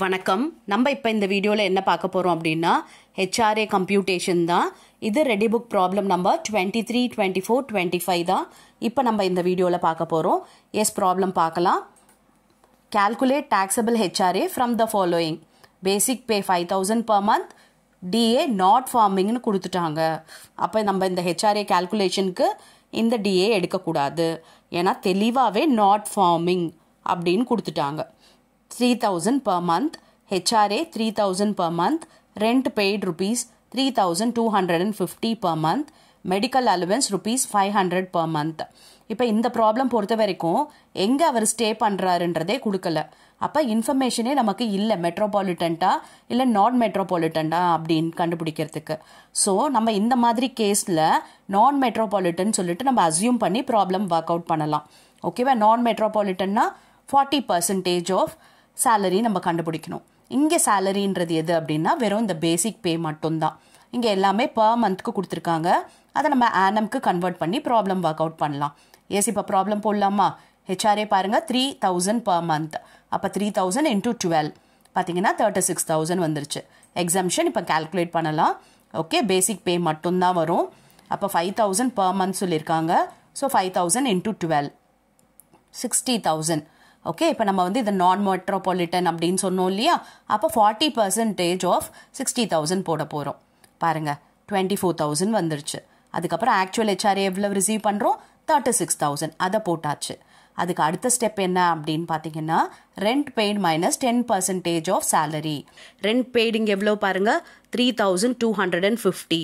வணக்கம். நம்ம இப்போ இந்த வீடியோவில் என்ன பார்க்க போகிறோம் அப்படின்னா ஹெச்ஆர்ஏ கம்ப்யூட்டேஷன் தான். இது ready book problem number twenty three twenty four twenty five தான். இப்போ நம்ம இந்த வீடியோவில் பார்க்க போகிறோம் எஸ் ப்ராப்ளம் பார்க்கலாம். Calculate taxable HRA from the following. Basic pay 5000 per month. DA not farmingனு கொடுத்துட்டாங்க. அப்போ நம்ம இந்த ஹெச்ஆர்ஏ கேல்குலேஷனுக்கு இந்த டிஏ எடுக்கக்கூடாது. ஏன்னா தெளிவாகவே நாட் ஃபார்மிங் அப்படின்னு கொடுத்துட்டாங்க. Three thousand per month HRA three thousand per month rent paid rupees three thousand two hundred and fifty per month medical allowance rupees five hundred per month இப்போ இந்த problem பொறுத்த வரைக்கும் எங்கே அவர் ஸ்டே பண்ணுறாருன்றதே கொடுக்கல. அப்போ இன்ஃபர்மேஷனே நமக்கு இல்லை மெட்ரோபாலிட்டன்ட்டா இல்லை நான் மெட்ரோபாலிட்டன்டா அப்படின்னு கண்டுபிடிக்கிறதுக்கு. ஸோ நம்ம இந்த மாதிரி கேஸில் நான் மெட்ரோபாலிட்டன் சொல்லிட்டு நம்ம அசியூம் பண்ணி ப்ராப்ளம் ஒர்க் அவுட் பண்ணலாம். ஓகேவா நான் மெட்ரோபாலிட்டன்னா ஃபார்ட்டி பர்சன்டேஜ் ஆஃப் சேலரி நம்ம கண்டுபிடிக்கணும். இங்கே சேலரின்றது எது அப்படின்னா வெறும் இந்த பேசிக் பே மட்டும்தான். இங்கே எல்லாமே பர் மந்த்க்கு கொடுத்துருக்காங்க. அதை நம்ம ஆனம்க்கு கன்வெர்ட் பண்ணி ப்ராப்ளம் ஒர்க் அவுட் பண்ணலாம். எஸ் இப்போ ப்ராப்ளம் போடலாமா? ஹெச்ஆர்ஏ பாருங்கள் த்ரீ தௌசண்ட் பர் மந்த் அப்போ த்ரீ தௌசண்ட் இன்டூ டுவெல் பார்த்தீங்கன்னா தேர்ட்டி சிக்ஸ் தௌசண்ட் வந்துருச்சு. எக்ஸம்ஷன் இப்போ கால்குலேட் பண்ணலாம். ஓகே பேசிக் பே மட்டும்தான் வரும். அப்போ ஃபைவ் தௌசண்ட் பர் மந்த் சொல்லியிருக்காங்க. So five thousand into twelve sixty thousand okay இப்போ நம்ம வந்து இது நான் மெட்ரோபாலிட்டன் அப்படின்னு சொன்னோம் இல்லையா? அப்போ forty percentage of sixty thousand போட போகிறோம் பாருங்க டுவெண்ட்டி ஃபோர் தௌசண்ட் வந்துருச்சு. அதுக்கப்புறம் ஆக்சுவல் ஹெச்ஆர்ஏ எவ்வளோ ரிசீவ் பண்ணுறோம் தேர்ட்டி சிக்ஸ் தௌசண்ட் அதை போட்டாச்சு. அதுக்கு அடுத்த ஸ்டெப் என்ன அப்படின்னு பார்த்தீங்கன்னா rent paid minus ten percentage of salary rent paid இங்கே எவ்வளோ பாருங்கள் three thousand two hundred and fifty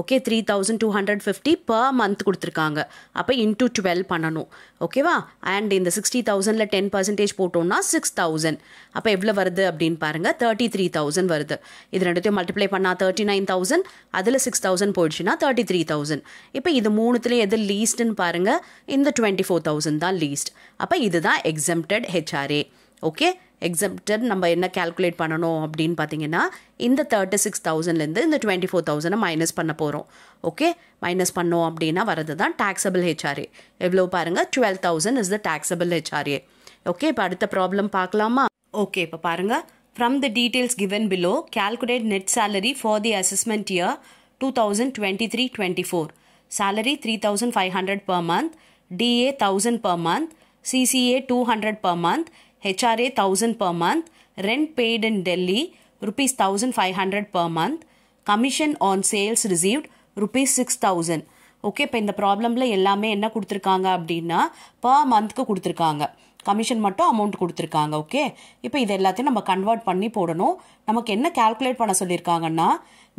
okay three thousand two hundred fifty per month கொடுத்துருக்காங்க. அப்போ இன்டூ டுவெல் பண்ணணும். ஓகேவா அண்ட் இந்த சிக்ஸ்டி தௌசண்டில் டென் பர்சன்டேஜ் போட்டோம்னா சிக்ஸ் தௌசண்ட் அப்போ எவ்வளோ வருது அப்படின்னு பாருங்கள் தேர்ட்டி த்ரீ தௌசண்ட் வருது. இது ரெண்டுத்தையும் மல்டிப்ளை பண்ணால் தேர்ட்டி நைன் தௌசண்ட் அதில் சிக்ஸ் தௌசண்ட் போயிடுச்சுன்னா தேர்ட்டி த்ரீ தௌசண்ட் இப்போ இது மூணுத்துலேயே எது லீஸ்ட்னு பாருங்கள் இந்த டுவெண்ட்டி ஃபோர் தௌசண்ட் தான் லீஸ்ட் அப்போ இதுதான் எக்ஸம்டட் ஹெச்ஆர்ஏ ஓகே எக்ஸம்டட் நம்ம என்ன கால்குலேட் பண்ணணும் அப்படின்னு பார்த்தீங்கன்னா இந்த தேர்ட்டி சிக்ஸ் தௌசண்ட்லேருந்து இந்த டுவெண்ட்டி ஃபோர் தௌசண்டை மைனஸ் பண்ண போகிறோம் ஓகே மைனஸ் பண்ணோம் அப்படின்னா வரது தான் டேக்ஸபிள் ஹெச்ஆர்ஏ எவ்வளோ பாருங்கள் twelve thousand is the taxable HRA okay இப்போ அடுத்த ப்ராப்ளம் பார்க்கலாமா? ஓகே இப்போ பாருங்கள் from the details given below calculate net salary for the assessment year two thousand twenty three twenty four salary three thousand five hundred per month DA thousand per month CCA two hundred per month HRA 1000 per month, rent paid in Delhi rupees 1500 per month, commission on sales received rupees 6000. Okay இப்போ இந்த ப்ராப்ளமில் எல்லாமே என்ன கொடுத்துருக்காங்க அப்படின்னா per மந்த்க்கு கொடுத்துருக்காங்க. Commission மட்டும் amount கொடுத்துருக்காங்க okay இப்போ இது எல்லாத்தையும் நம்ம கன்வெர்ட் பண்ணி போடணும். நமக்கு என்ன கால்குலேட் பண்ண சொல்லியிருக்காங்கன்னா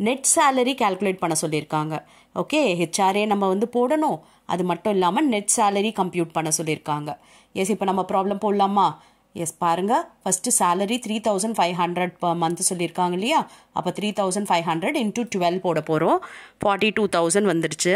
நெட் சேலரி கால்குலேட் பண்ண சொல்லியிருக்காங்க ஓகே ஹெச்ஆர்ஏ நம்ம வந்து போடணும். அது மட்டும் இல்லாமல் நெட் சேலரி கம்ப்யூட் பண்ண சொல்லியிருக்காங்க எஸ் இப்போ நம்ம ப்ராப்ளம் போடலாமா? எஸ் பாருங்க. First salary three thousand five hundred per month சொல்லியிருக்காங்க இல்லையா? அப்போ three thousand five hundred into twelve போட போகிறோம் ஃபார்ட்டி டூ தௌசண்ட் வந்துடுச்சு.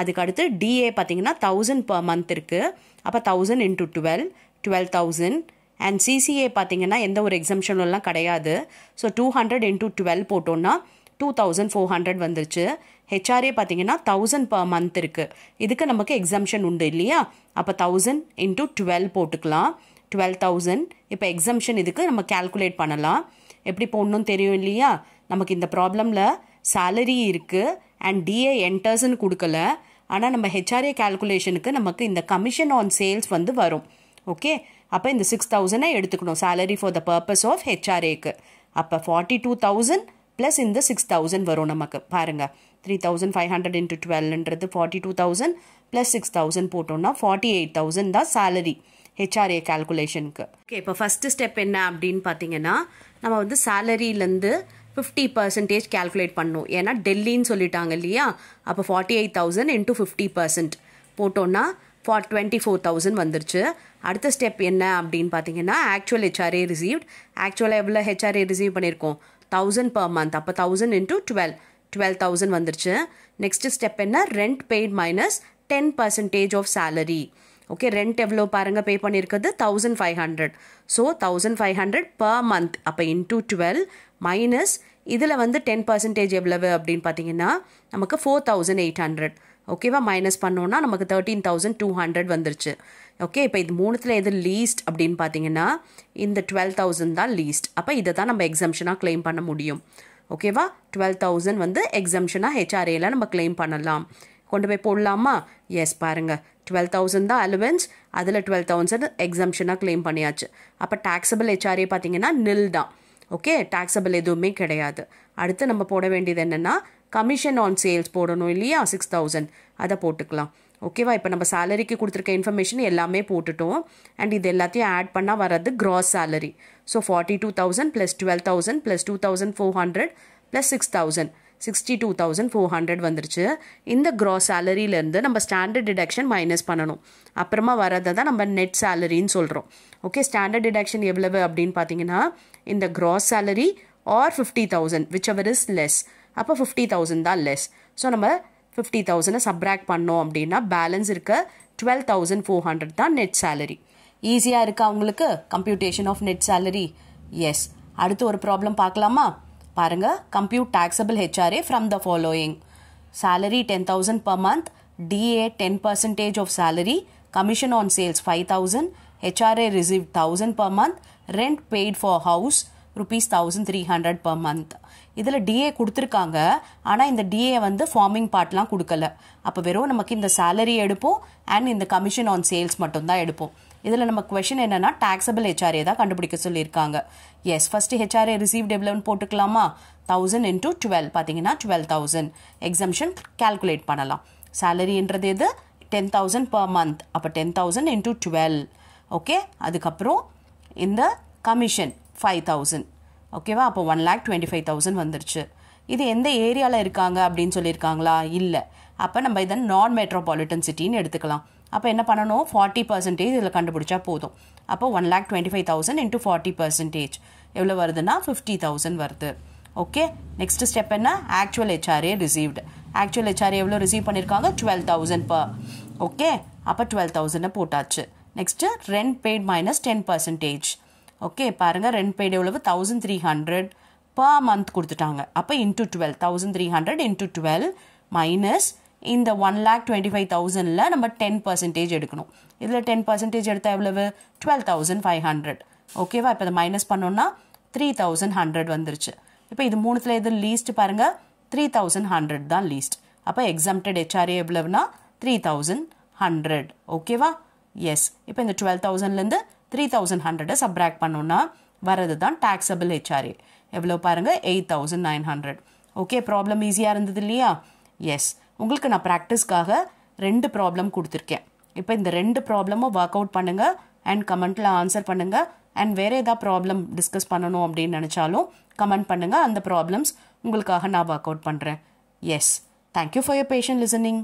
அதுக்கு அடுத்து டிஏ பார்த்தீங்கன்னா தௌசண்ட் பர் மந்த் இருக்குது அப்போ thousand into twelve twelve thousand and CCA பார்த்தீங்கன்னா எந்த ஒரு எக்ஸம்ஷனும்லாம் கிடையாது. So two hundred into twelve போட்டோன்னா டூ தௌசண்ட் ஃபோர் ஹண்ட்ரட் வந்துருச்சு. ஹெச்ஆர்ஏ பார்த்தீங்கன்னா தௌசண்ட் பர் மந்த் இருக்குது இதுக்கு நமக்கு எக்ஸம்ஷன் உண்டு இல்லையா? அப்போ தௌசண்ட் இன்டூ டுவெல் போட்டுக்கலாம். டுவெல் தௌசண்ட் இப்போ எக்ஸம்ஷன் இதுக்கு நம்ம கால்குலேட் பண்ணலாம். எப்படி போடணும் தெரியும் இல்லையா? நமக்கு இந்த ப்ராப்ளமில் சேலரி இருக்குது அண்ட் டிஏ என்டர்ஸ்ன்னு கொடுக்கல. ஆனால் நம்ம ஹெச்ஆர்ஏ கால்குலேஷனுக்கு நமக்கு இந்த கமிஷன் ஆன் சேல்ஸ் வந்து வரும். ஓகே அப்போ இந்த சிக்ஸ் தௌசண்டை எடுத்துக்கணும். Salary for the purpose of ஹெச்ஆர்ஏக்கு அப்போ ஃபார்ட்டி டூ தௌசண்ட் ப்ளஸ் இந்த சிக்ஸ் தௌசண்ட் வரும் நமக்கு. பாருங்கள் three thousand five hundred into டுவெல்ன்றது forty two thousand plus six thousand போட்டோம்னா ஃபார்ட்டி எயிட் தௌசண்ட் தான் சேலரி ஹெச்ஆர்ஏ கால்குலேஷனுக்கு ஓகே இப்போ ஃபஸ்ட்டு ஸ்டெப் என்ன அப்படின்னு பார்த்தீங்கன்னா நம்ம வந்து சேலரியிலேருந்து ஃபிஃப்டி பர்சன்டேஜ் கால்குலேட் பண்ணும். ஏன்னா டெல்லின்னு சொல்லிட்டாங்க இல்லையா? அப்போ forty eight thousand into fifty percent போட்டோன்னா ஃபார் டுவெண்ட்டி ஃபோர் தௌசண்ட் வந்துருச்சு. அடுத்த ஸ்டெப் என்ன அப்படின்னு பார்த்தீங்கன்னா ஆக்சுவல் ஹெச்ஆர்ஏ ரிசீவ்ட் ஆக்சுவலாக எவ்வளோ ஹெச்ஆர்ஏ ரிசீவ் பண்ணியிருக்கோம் தௌசண்ட் பர் மந்த் அப்போ thousand into twelve twelve thousand வந்துருச்சு. நெக்ஸ்ட் ஸ்டெப் என்ன? Rent paid minus ten percentage of salary okay rent எவ்வளோ பாருங்கள் பே பண்ணியிருக்கிறது? Thousand five hundred so thousand five hundred per month அப்போ into twelve minus இதில் வந்து ten percentage எவ்வளவு அப்படின்னு பார்த்தீங்கன்னா நமக்கு ஃபோர் தௌசண்ட் எயிட் ஹண்ட்ரட் ஓகேவா மைனஸ் பண்ணோன்னா நமக்கு தேர்ட்டீன் தௌசண்ட் டூ ஹண்ட்ரட் வந்துருச்சு. ஓகே இப்போ இது மூணுத்தில் எது லீஸ்ட் அப்படின்னு பார்த்தீங்கன்னா இந்த டுவெல் தௌசண்ட் தான் லீஸ்ட் அப்போ இதை தான் நம்ம எக்ஸம்ஷனாக கிளைம் பண்ண முடியும். ஓகேவா டுவெல் தௌசண்ட் வந்து எக்ஸம்ஷனாக ஹெச்ஆர்ஏல நம்ம கிளைம் பண்ணலாம். கொண்டு போய் போடலாமா? எஸ் பாருங்கள் டுவெல் தௌசண்ட் தான் அலுவன்ஸ் அதில் டுவெல் தௌசண்ட் எக்ஸம்ஷனாக கிளைம் பண்ணியாச்சு. அப்போ டேக்ஸபிள் ஹெச்ஆர்ஏ பார்த்தீங்கன்னா நில் தான். ஓகே டேக்ஸபிள் எதுவுமே கிடையாது. அடுத்து நம்ம போட வேண்டியது என்னென்னா கமிஷன் ஆன் சேல்ஸ் போடணும் இல்லையா? சிக்ஸ் தௌசண்ட் அதை போட்டுக்கலாம். ஓகேவா இப்போ நம்ம சேலரிக்கு கொடுத்துருக்க இன்ஃபர்மேஷன் எல்லாமே போட்டுட்டோம். அண்ட் இது எல்லாத்தையும் ஆட் பண்ணால் வர்றது gross salary so forty two thousand plus twelve thousand plus two thousand four hundred plus six thousand sixty two thousand four hundred வந்துருச்சு. இந்த க்ராஸ் சேலரியிலேருந்து நம்ம ஸ்டாண்டர்ட் டிடக்ஷன் மைனஸ் பண்ணணும். அப்புறமா வரதை தான் நம்ம நெட் சேலரின்னு சொல்கிறோம் ஓகே ஸ்டாண்டர்ட் டிடக்ஷன் எவ்வளவு அப்படின்னு பார்த்தீங்கன்னா இந்த gross salary are fifty thousand whichever is less அப்போ ஃபிஃப்டி தௌசண்ட் தான் லெஸ் ஸோ நம்ம ஃபிஃப்டி தௌசண்டை சப்ராக்ட் பண்ணோம் அப்படின்னா பேலன்ஸ் இருக்க டுவெல் தௌசண்ட் ஃபோர் ஹண்ட்ரட் தான் நெட் சேலரி ஈஸியாக இருக்கா அவங்களுக்கு computation of net salary yes அடுத்து ஒரு ப்ராப்ளம் பார்க்கலாமா? பாருங்க compute taxable HRA from the following salary 10000 per month DA 10 percentage of salary commission on sales 5000 HRA received 1000 per month rent paid for house rupees 1300 per month. இதில் DA கொடுத்துருக்காங்க ஆனால் இந்த DA வந்து farming பார்ட்லாம் கொடுக்கல. அப்போ வெறும் நமக்கு இந்த சேலரி எடுப்போம் அண்ட் இந்த கமிஷன் ஆன் சேல்ஸ் மட்டும்தான் எடுப்போம். இதில் நம்ம கொஷின் என்னன்னா டாக்ஸபிள் ஹெச்ஆர்ஏ தான் கண்டுபிடிக்க சொல்லியிருக்காங்க. எஸ் ஃபர்ஸ்ட் ஹெச்ஆர்ஏ ரிசீவ் எவ்வளோன்னு போட்டுக்கலாமா? தௌசண்ட் இன்டூ டுவெல் பார்த்தீங்கன்னா டுவெல் தௌசண்ட் எக்ஸம்ஷன் கால்குலேட் பண்ணலாம். சேலரின்றது எது? டென் தௌசண்ட் பர் மந்த் அப்போ ten thousand into twelve okay அதுக்கப்புறம் இந்த கமிஷன் ஃபைவ் தௌசண்ட் ஓகேவா அப்போ one lakh twenty five thousand வந்துருச்சு. இது எந்த ஏரியாவில் இருக்காங்க அப்படின்னு சொல்லியிருக்காங்களா? இல்லை. அப்போ நம்ம இதை நான் மெட்ரோபாலிட்டன் சிட்டின்னு எடுத்துக்கலாம். அப்போ என்ன பண்ணணும்? ஃபார்ட்டி பர்சன்டேஜ் இதில் கண்டுபிடிச்சா போதும். அப்போ one lakh twenty five thousand into forty percentage எவ்வளோ வருதுன்னா ஃபிஃப்டி தௌசண்ட் வருது. ஓகே நெக்ஸ்ட் ஸ்டெப் என்ன? Actual HRA received actual HRA எவ்வளோ ரிசீவ் பண்ணியிருக்காங்க டுவெல் தௌசண்ட் பர் ஓகே அப்போ டுவெல் தௌசண்டை போட்டாச்சு. Next rent paid minus ten percentage okay பாருங்கள் ரெண்ட் பெய்டு எவ்வளவு? Thousand three hundred per month கொடுத்துட்டாங்க. அப்போ into twelve thousand three hundred into twelve minus இந்த ஒன் லேக் டுவெண்ட்டி ஃபைவ் தௌசண்டில் நம்ம டென் பர்சன்டேஜ் எடுக்கணும். இதில் டென் பர்சன்டேஜ் எடுத்தால் எவ்வளவு? டுவெல் தௌசண்ட் ஃபைவ் ஹண்ட்ரட் ஓகேவா? இப்போ இதை மைனஸ் பண்ணோன்னா த்ரீ தௌசண்ட் ஹண்ட்ரட் வந்துருச்சு. இப்போ இது மூணுத்தில் எது லீஸ்ட் பாருங்கள் த்ரீ தௌசண்ட் ஹண்ட்ரட் தான் லீஸ்ட் அப்போ எக்ஸாம்டட் ஹெச்ஆர்ஏ எவ்வளவுனா த்ரீ தௌசண்ட் ஹண்ட்ரட் ஓகேவா? எஸ் இப்போ இந்த டுவெல் தௌசண்ட்லேருந்து த்ரீ தௌசண்ட் ஹண்ட்ரடை சப்ராக்ட் பண்ணோன்னா வரது தான் டேக்ஸபிள் ஹெச்ஆர்ஏ எவ்வளோ பாருங்கள் eight thousand nine hundred okay problem ஈஸியாக இருந்தது இல்லையா? எஸ் உங்களுக்கு நான் ப்ராக்டிஸ்க்காக ரெண்டு ப்ராப்ளம் கொடுத்துருக்கேன். இப்போ இந்த ரெண்டு ப்ராப்ளமும் ஒர்க் அவுட் பண்ணுங்கள் அண்ட் கமெண்ட்டில் ஆன்சர் பண்ணுங்கள் அண்ட் வேறு ஏதாவது ப்ராப்ளம் டிஸ்கஸ் பண்ணணும் அப்படின்னு நினச்சாலும் கமெண்ட் பண்ணுங்கள் அந்த ப்ராப்ளம்ஸ் உங்களுக்காக நான் ஒர்க் அவுட் பண்ணுறேன் yes thank you for your patience listening